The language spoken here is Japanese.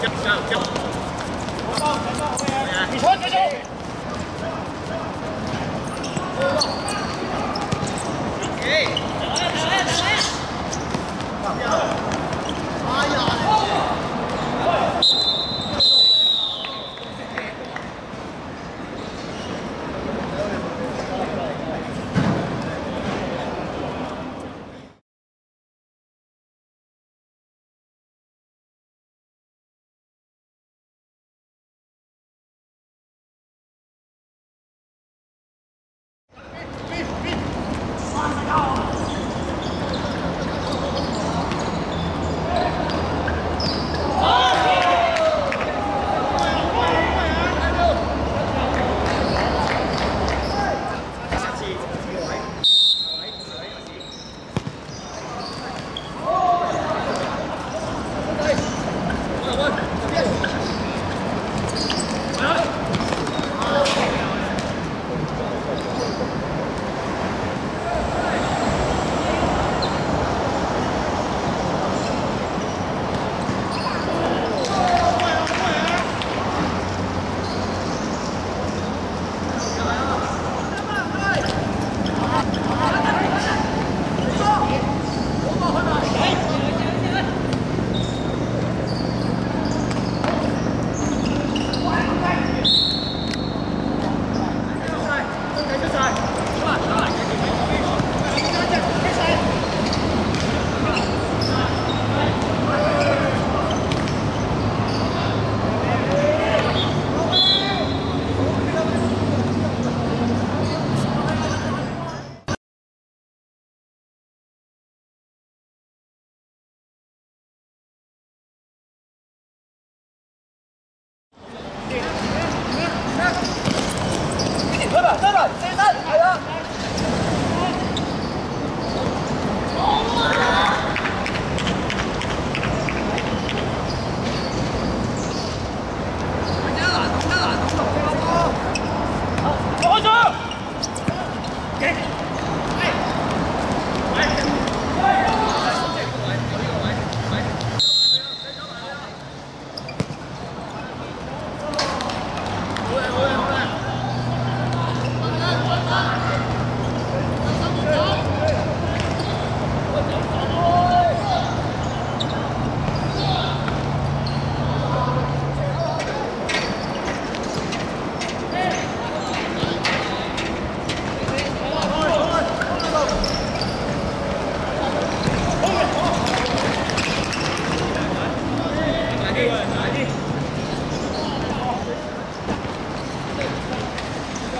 加油！加油！加油！